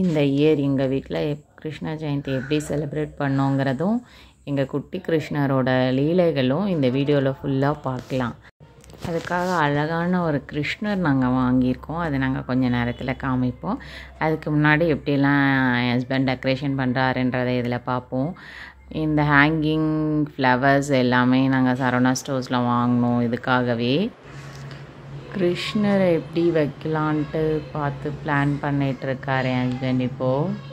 இந்த இயர் எங்கள் வீட்டில் கிருஷ்ண ஜெயந்தி எப்படி செலிப்ரேட் பண்ணோங்கிறதும் எங்கள் குட்டி கிருஷ்ணரோட லீலைகளும் இந்த வீடியோவில் ஃபுல்லாக பார்க்கலாம். அதுக்காக அழகான ஒரு கிருஷ்ணர் நாங்கள் வாங்கியிருக்கோம். அதை நாங்கள் கொஞ்சம் நேரத்தில் காமிப்போம். அதுக்கு முன்னாடி எப்படிலாம் என் ஹஸ்பண்ட் டெக்கரேஷன் பண்ணுறாருன்றதை இதில் பார்ப்போம். இந்த ஹேங்கிங் ஃப்ளவர்ஸ் எல்லாமே நாங்கள் சரவணா ஸ்டோர்ஸில் வாங்கினோம் இதுக்காகவே. கிருஷ்ணரை எப்படி வைக்கலான்ட்டு பார்த்து பிளான் பண்ணிகிட்ருக்காரு என் ஹஸ்பண்ட் இப்போது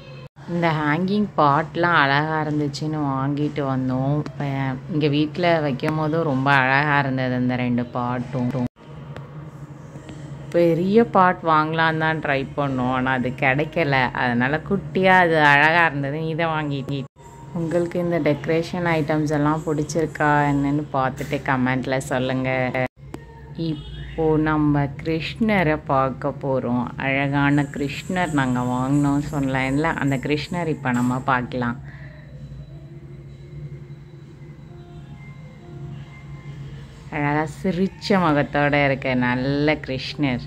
இந்த ஹேங்கிங் பாட்லாம் அழகாக இருந்துச்சுன்னு வாங்கிட்டு வந்தோம். இப்போ இங்கே வீட்டில் வைக்கும் போதும் ரொம்ப அழகாக இருந்தது இந்த ரெண்டு பாட்டும். பெரிய பாட் வாங்கலான்னு தான் ட்ரை பண்ணோம். ஆனால் அது கிடைக்கல. அதனால் குட்டியாக அது அழகாக இருந்தது. இதை வாங்கிட்டு. உங்களுக்கு இந்த டெக்கரேஷன் ஐட்டம்ஸ் எல்லாம் பிடிச்சிருக்கா என்னன்னு பார்த்துட்டு கமெண்ட்டில் சொல்லுங்கள் இப்போது நம்ம கிருஷ்ணரை பார்க்க போகிறோம் அழகான கிருஷ்ணர் நாங்கள் வாங்கினோம் சொன்னல அந்த கிருஷ்ணர் இப்போ நம்ம பார்க்கலாம். அழகாக சிரிச்ச முகத்தோடு இருக்க நல்ல கிருஷ்ணர்.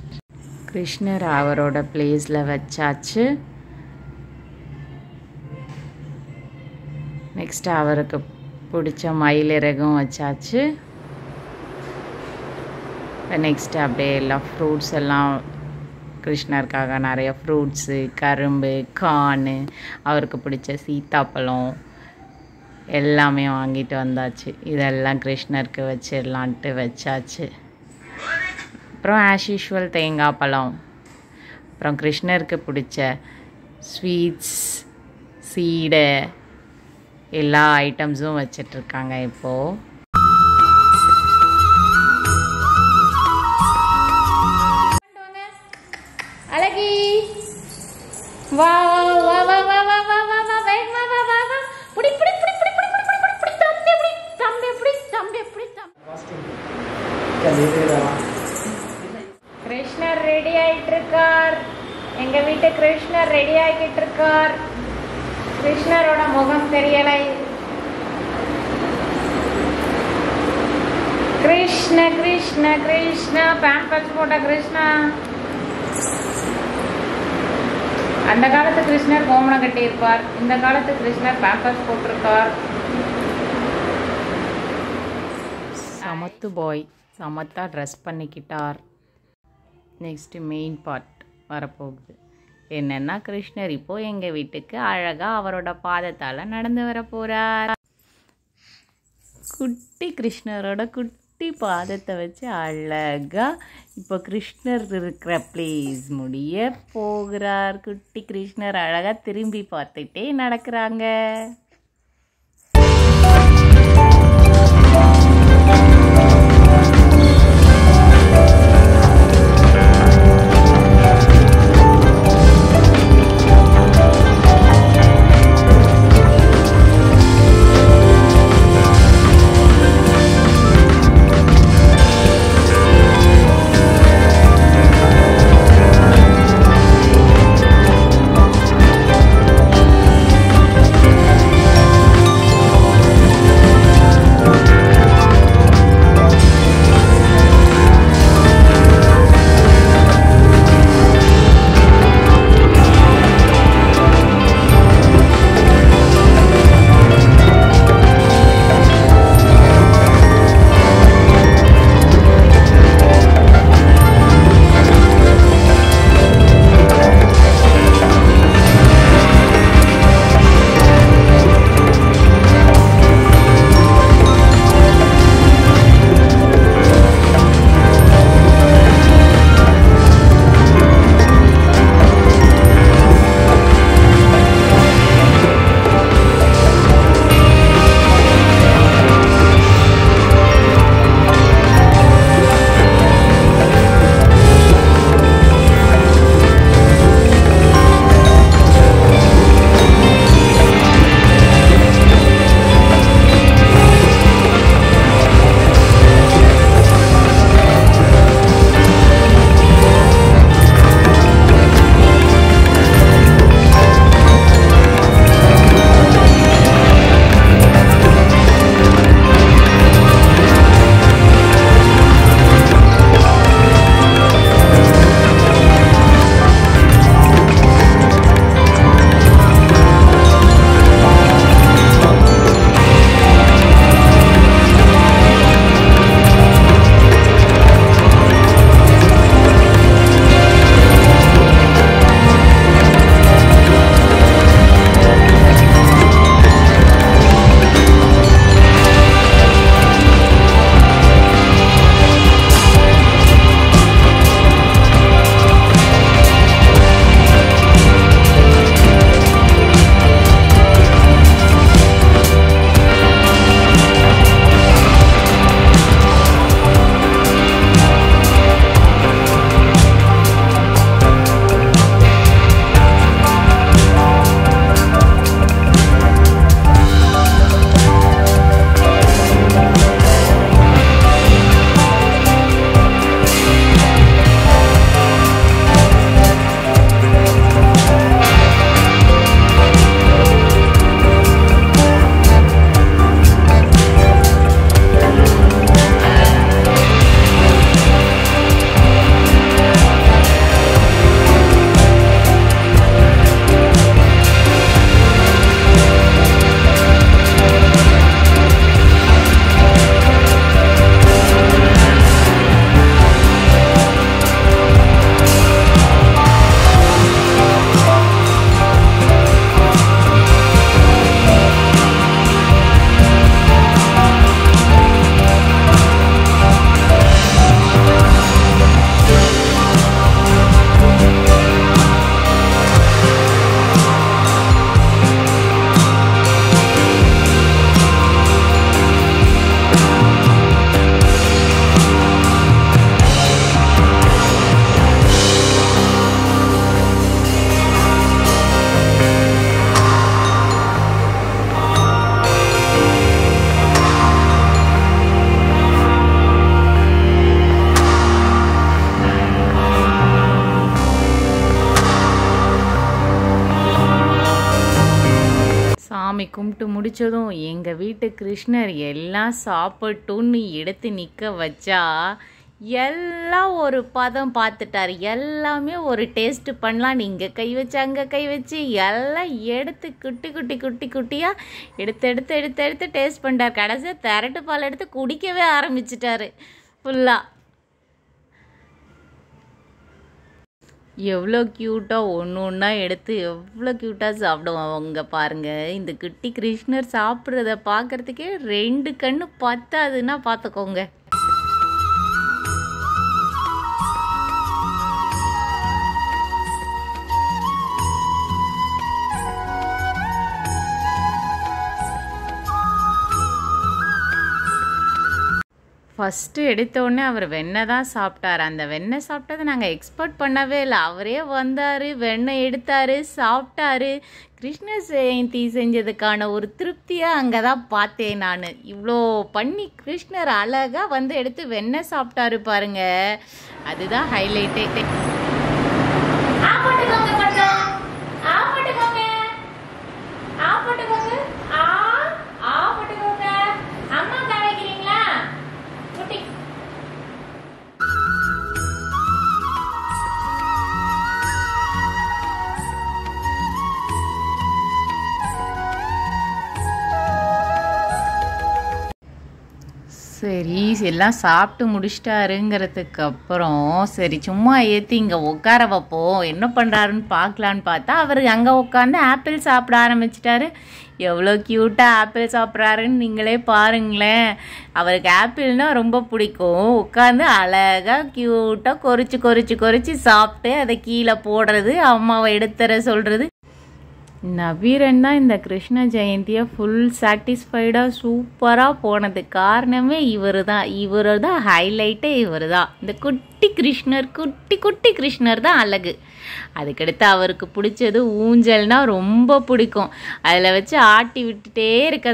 கிருஷ்ணர் அவரோட பிளேஸில் வச்சாச்சு. நெக்ஸ்ட் அவருக்கு பிடிச்ச மயிலிறகும் வச்சாச்சு. நெக்ஸ்ட் அப்படியே eh, எல்லா ஃப்ரூட்ஸ் எல்லாம் கிருஷ்ணருக்காக நிறைய ஃப்ரூட்ஸு கரும்பு கான் அவருக்கு பிடிச்ச சீத்தாப்பழம் எல்லாமே வாங்கிட்டு வந்தாச்சு. இதெல்லாம் கிருஷ்ணருக்கு வச்சிடலான்ட்டு வச்சாச்சு. அப்புறம் ஆஸ் யூஷுவல் தேங்காய் பழம். அப்புறம் கிருஷ்ணருக்கு பிடிச்ச ஸ்வீட்ஸ் சீடை எல்லா ஐட்டம்ஸும் வச்சிட்ருக்காங்க இப்போது கிருஷ்ணர் ரெடி ஆயிட்டு இருக்கார் எங்க வீட்டு கிருஷ்ணர் ரெடி ஆகிட்டு இருக்கார் கிருஷ்ணரோட முகம் தெரியலை கிருஷ்ண கிருஷ்ண கிருஷ்ண பேம்பர்ஸ் போட்ட கிருஷ்ணா அந்த காலத்து கிருஷ்ணர் கோமணம் கட்டியிருப்பார். இந்த காலத்து கிருஷ்ணர் பேம்பர்ஸ் போட்டிருக்கார் சமத்து பாய் சமத்தாக ட்ரெஸ் பண்ணிக்கிட்டார். நெக்ஸ்ட்டு மெயின் பார்ட் வரப்போகுது. என்னென்னா கிருஷ்ணர் இப்போ எங்கள் வீட்டுக்கு அழகாக அவரோட பாதத்தால் நடந்து வர போகிறார் குட்டி கிருஷ்ணரோட குட்டி குட்டி பாதத்தை வச்சு அழகாக இப்போ கிருஷ்ணர் இருக்கிற பிளேஸ் முடிய போகிறார். குட்டி கிருஷ்ணர் அழகாக திரும்பி பார்த்துட்டே நடக்கிறாங்க. கும்பிட்டு முடிச்சதும் எங்கள் வீட்டு கிருஷ்ணர் எல்லாம் சாப்பிட்டுன்னு எடுத்து நிற்க வச்சா எல்லாம் ஒரு பதம் பார்த்துட்டாரு. எல்லாமே ஒரு டேஸ்ட் பண்ணலாம் நீங்கள் கை வச்சு அங்கே கை வச்சு எல்லாம் எடுத்து குட்டி குட்டி குட்டி குட்டியாக எடுத்து எடுத்து எடுத்து எடுத்து டேஸ்ட் பண்ணிட்டார். கடைசியாக திரட்டு பால் எடுத்து குடிக்கவே ஆரம்பிச்சிட்டாரு. ஃபுல்லாக எவ்வளோ க்யூட்டாக ஒன்று ஒன்றா எடுத்து எவ்வளோ க்யூட்டாக சாப்பிடுவோம் அவங்க பாருங்கள் இந்த குட்டி கிருஷ்ணர் சாப்பிட்றத பார்க்குறதுக்கே ரெண்டு கண்ணு பத்தாதுன்னா பார்த்துக்கோங்க ஃபஸ்ட்டு எடுத்தோடனே அவர் வெண்ணெய் தான் சாப்பிட்டார். அந்த வெண்ணெய் சாப்பிட்டதை நாங்கள் எக்ஸ்பெக்ட் பண்ணவே இல்லை. அவரே வந்தார் வெண்ணெய் எடுத்தார் சாப்பிட்டாரு. கிருஷ்ண ஜெயந்தி செஞ்சதுக்கான ஒரு திருப்தியாக அங்கே தான் பார்த்தேன் நான். இவ்வளோ பண்ணி கிருஷ்ணர் அழகாக வந்து எடுத்து வெண்ணெய் சாப்பிட்டாரு பாருங்க. அதுதான் ஹைலைட்டே எல்லாம் சாப்பிட்டு முடிச்சிட்டாருங்கிறதுக்கு அப்புறம் சரி சும்மா ஏற்றி இங்கே உட்கார வைப்போம். என்ன பண்ணுறாருன்னு பார்க்கலான்னு பார்த்தா அவர் அங்கே உட்காந்து ஆப்பிள் சாப்பிட ஆரம்பிச்சிட்டாரு. எவ்வளோ க்யூட்டாக ஆப்பிள் சாப்பிட்றாருன்னு நீங்களே பாருங்களேன். அவருக்கு ஆப்பிள்னால் ரொம்ப பிடிக்கும். உட்காந்து அழகாக க்யூட்டாக கொறிச்சு கொறிச்சு கொறிச்சு சாப்பிட்டு அதை கீழே போடுறது அம்மாவை எடுத்துற சொல்கிறது நவீரன் தான் இந்த கிருஷ்ண ஜெயந்தியை ஃபுல் சாட்டிஸ்ஃபைடாக சூப்பராக போனது. காரணமே இவர் தான் இவர் தான் ஹைலைட்டே இவர் தான் இந்த குட்டி கிருஷ்ணர் குட்டி குட்டி கிருஷ்ணர் தான் அழகு. அதுக்கடுத்து அவருக்கு பிடிச்சது ஊஞ்சல்னால் ரொம்ப பிடிக்கும். அதில் வச்சு ஆட்டி விட்டுட்டே இருக்க